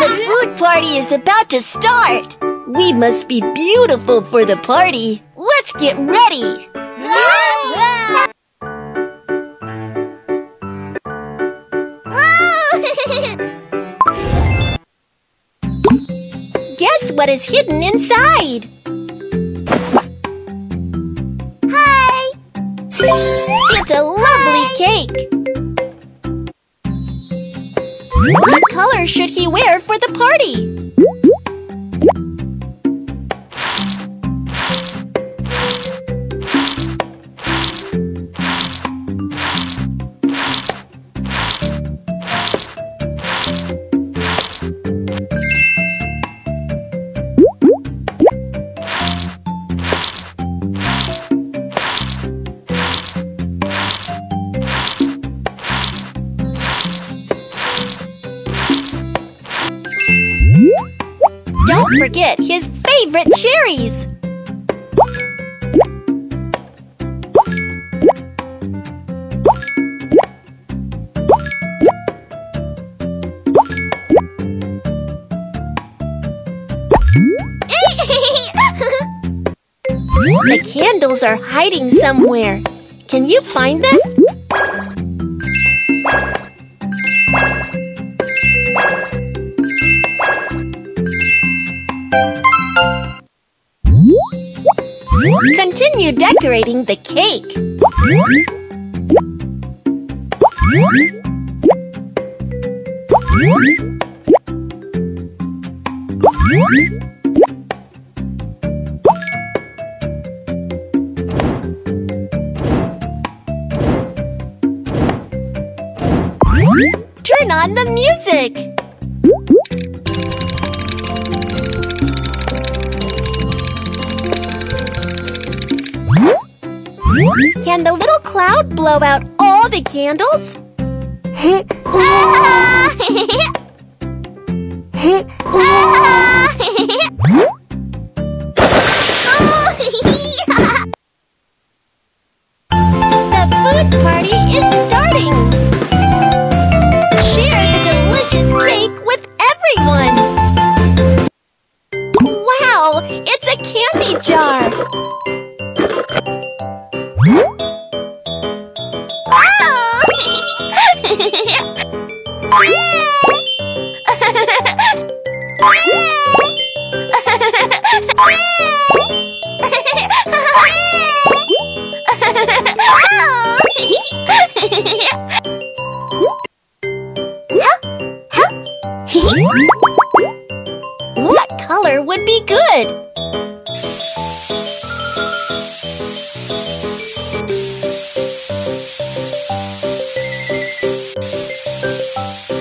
the food party is about to start. We must be beautiful for the party. Let's get ready. What is hidden inside? Hi! It's a lovely cake. What color should he wear for the party? Favorite cherries. the candles are hiding somewhere. Can you find them? Continue decorating the cake. Turn on the music. Cloud blow out all the candles? the food party Let's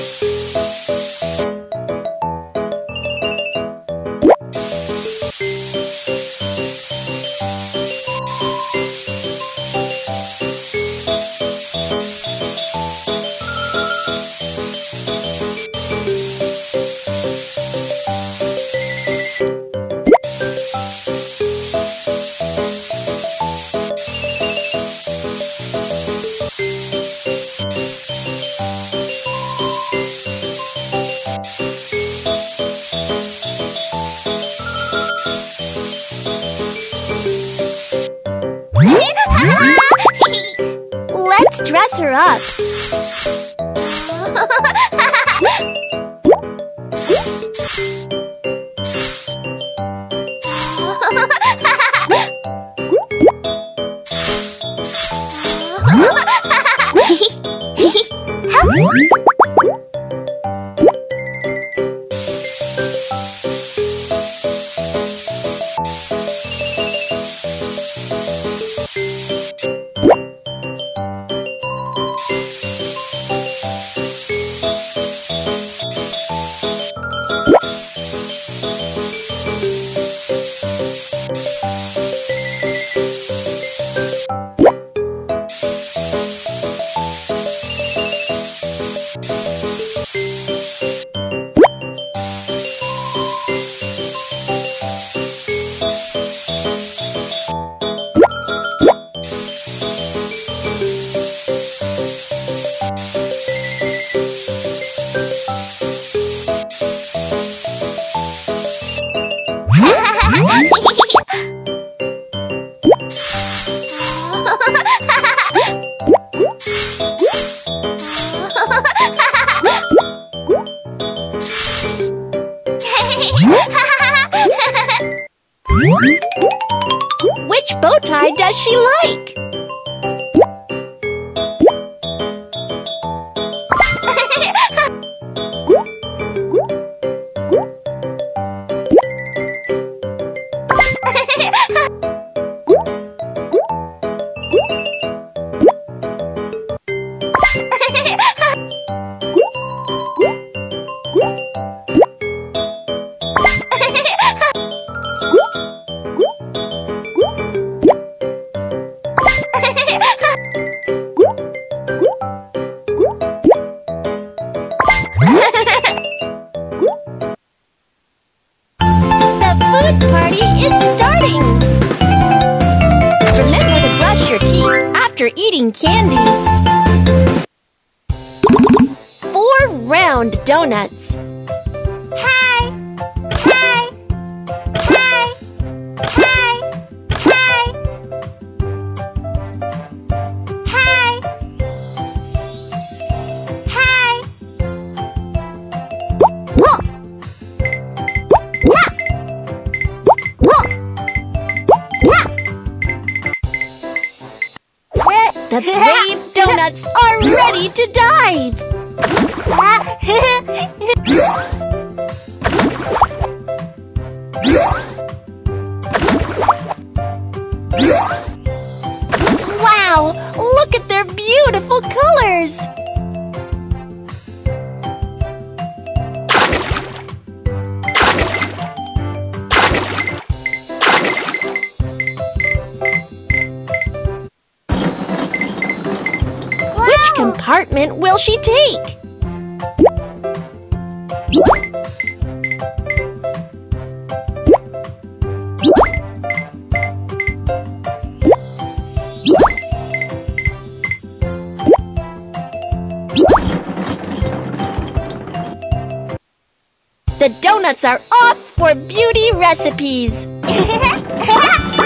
哈，哈哈，哈哈，嘿嘿，嘿嘿，哈。The to donuts are off for beauty recipes.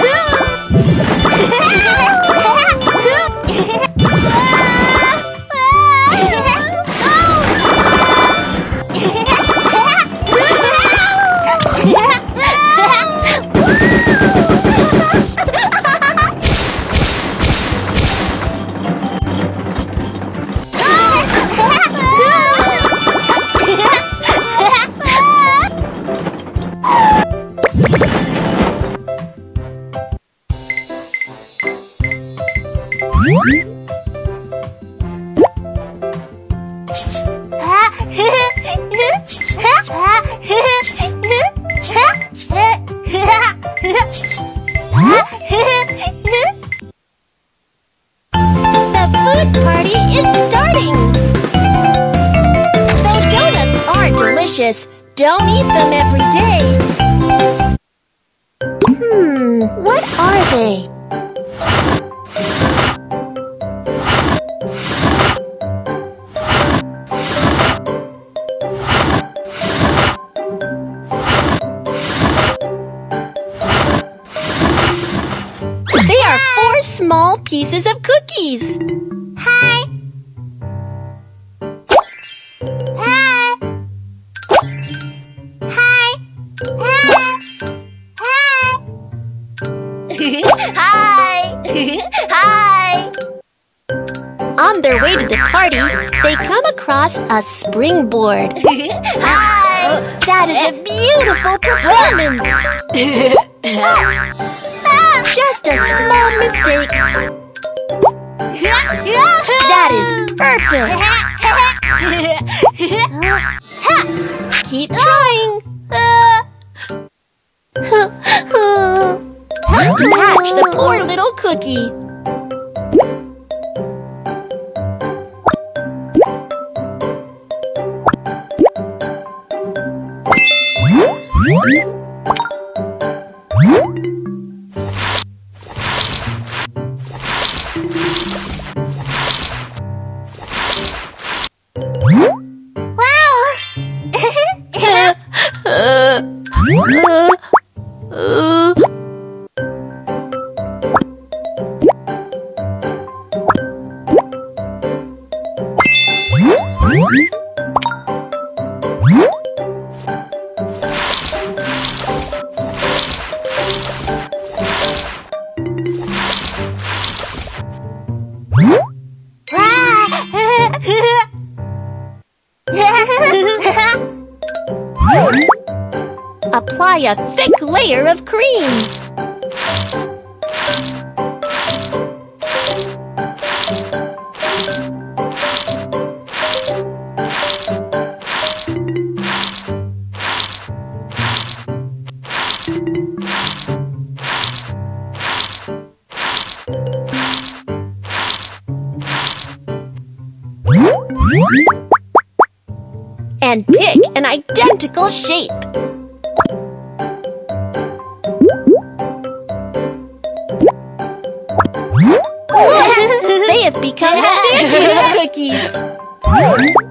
don't eat them every day. Hmm, what are they? They are four small pieces of cookies. Come a springboard. Hi. Oh, that is a beautiful performance. Just a small mistake. That is perfect. Keep trying. To catch the poor little cookie. Apply a thick layer of cream. cookies.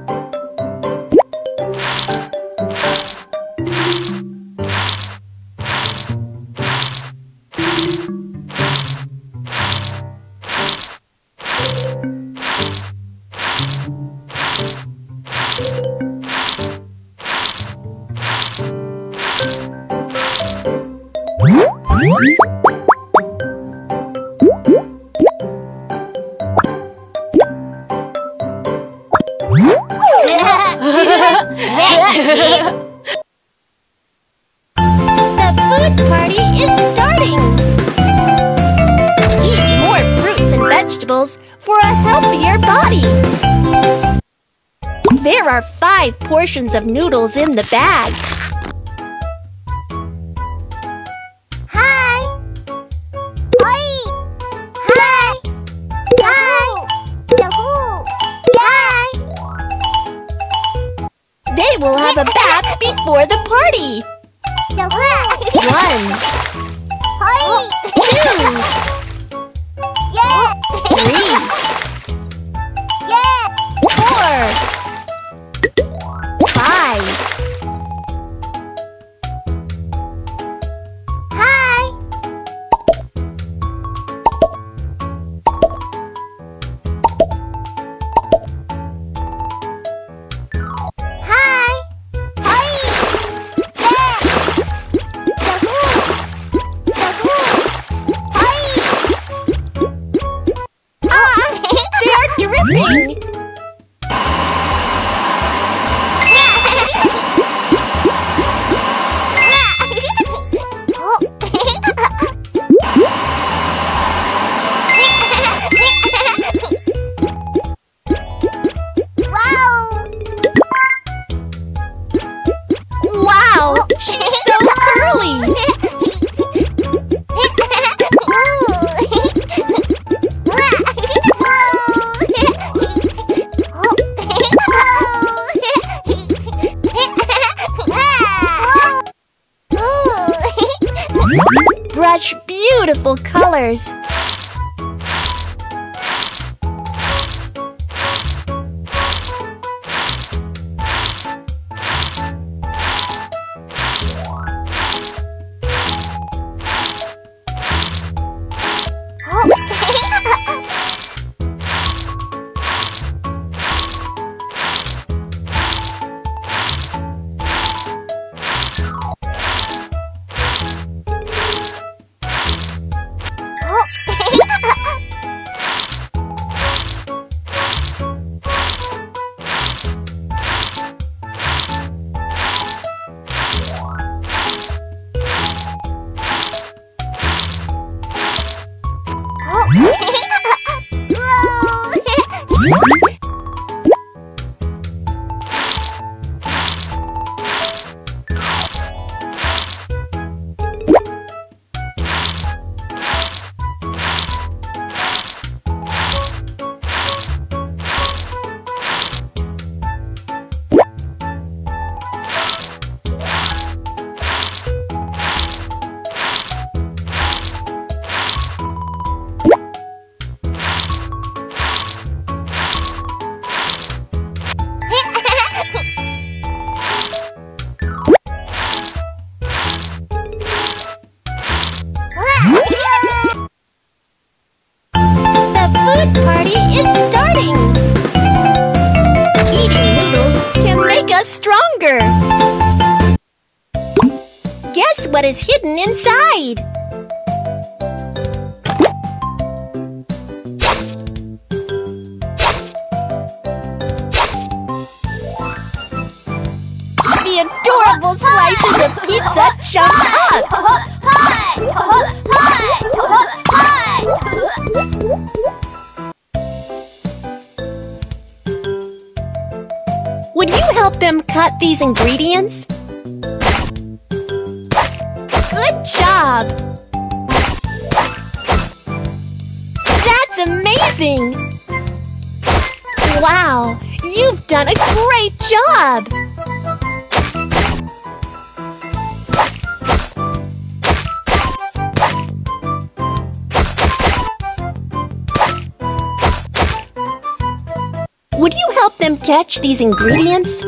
There are five portions of noodles in the bag. hidden inside. The adorable slices of pizza jump up. Would you help them cut these ingredients? Job! That's amazing! Wow, you've done a great job! Would you help them catch these ingredients?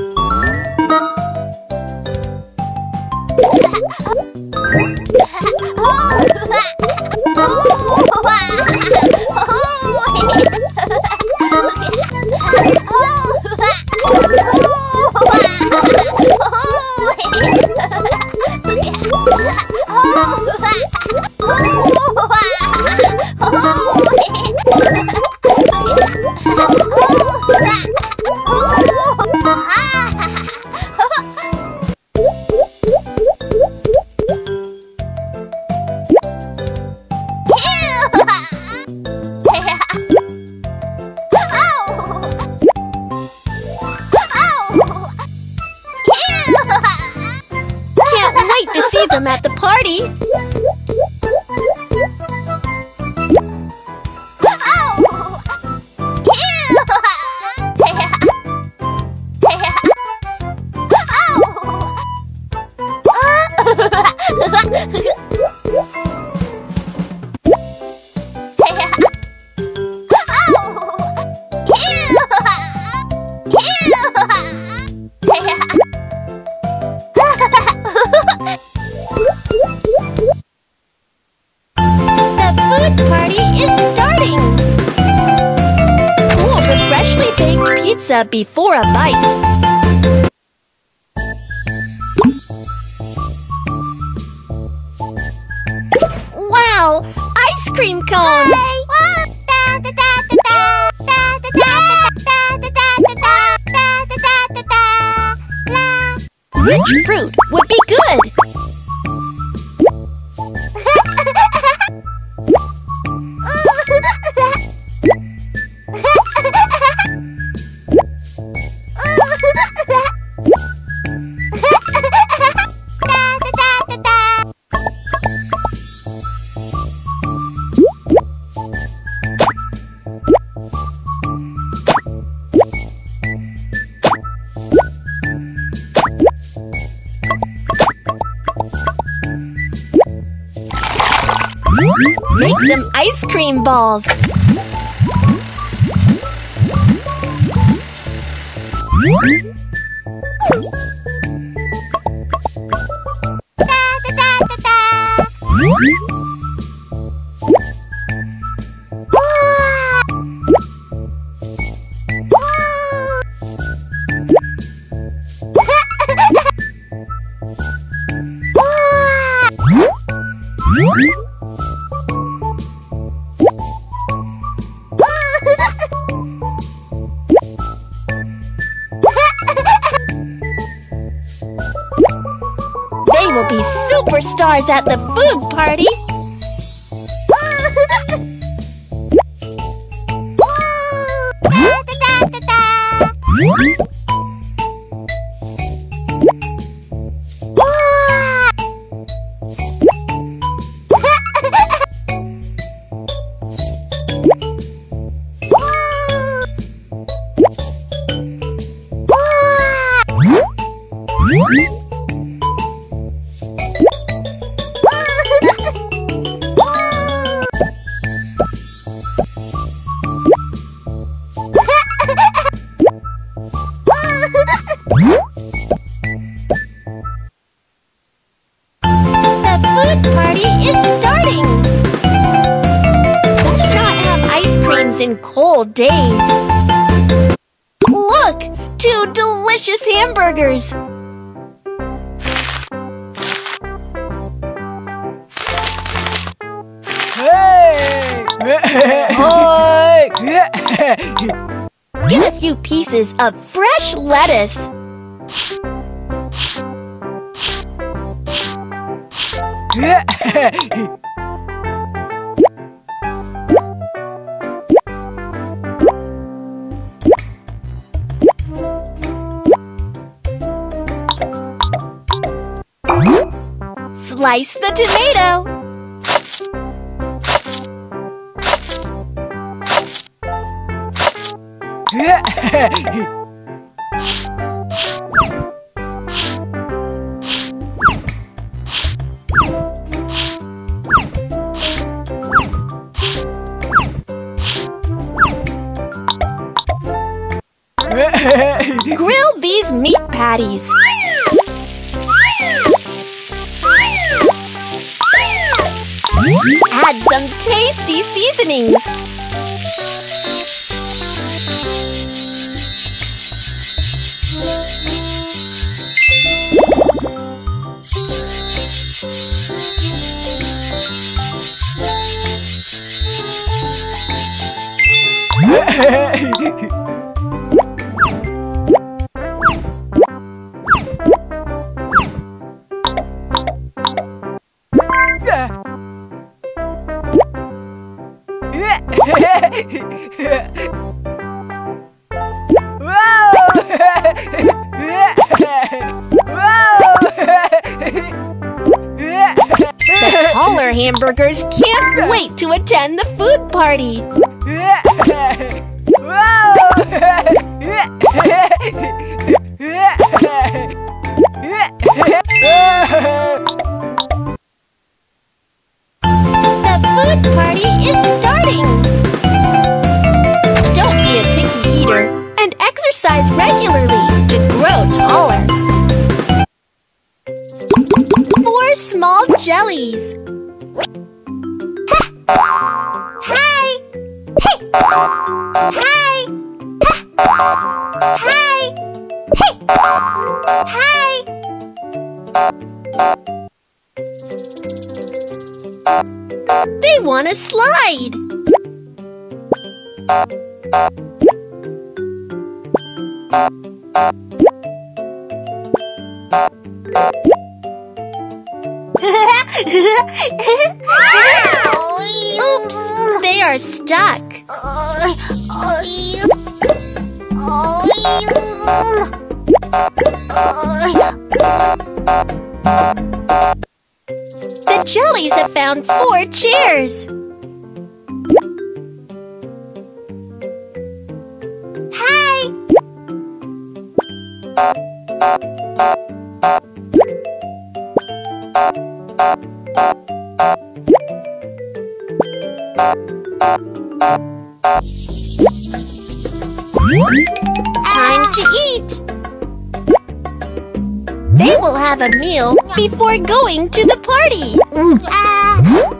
Before a bite. Cream balls! Superstars at the food party! Hamburgers! Hey! Hi! Get a few pieces of fresh lettuce. Slice the tomato. Hamburgers can't wait to attend the food party. Small jellies. Hi! Hey! Hi! Hi! Hey! Hi! They want to slide. Oops, they are stuck. The jellies have found four chairs. Time to eat. They will have a meal before going to the party. The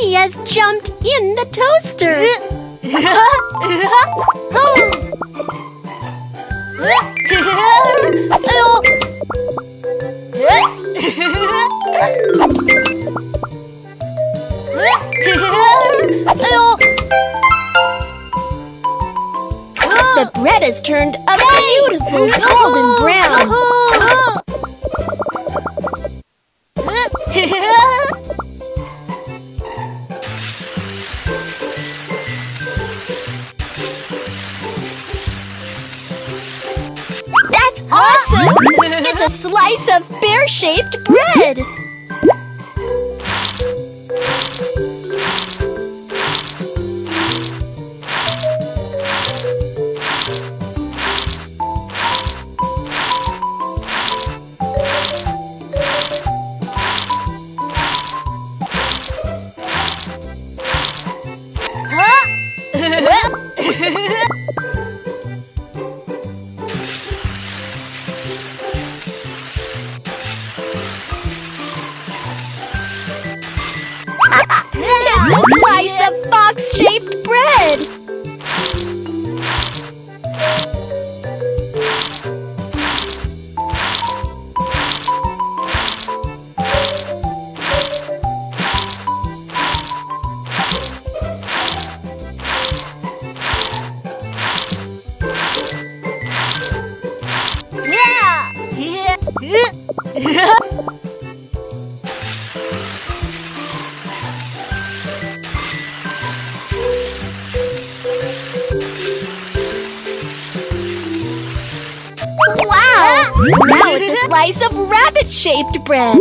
he has jumped in the toaster. Oh. The bread has turned a beautiful golden brown. Slice of pear-shaped bread. Wow! Now it's a slice of rabbit-shaped bread.